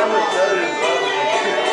Estamos todos en.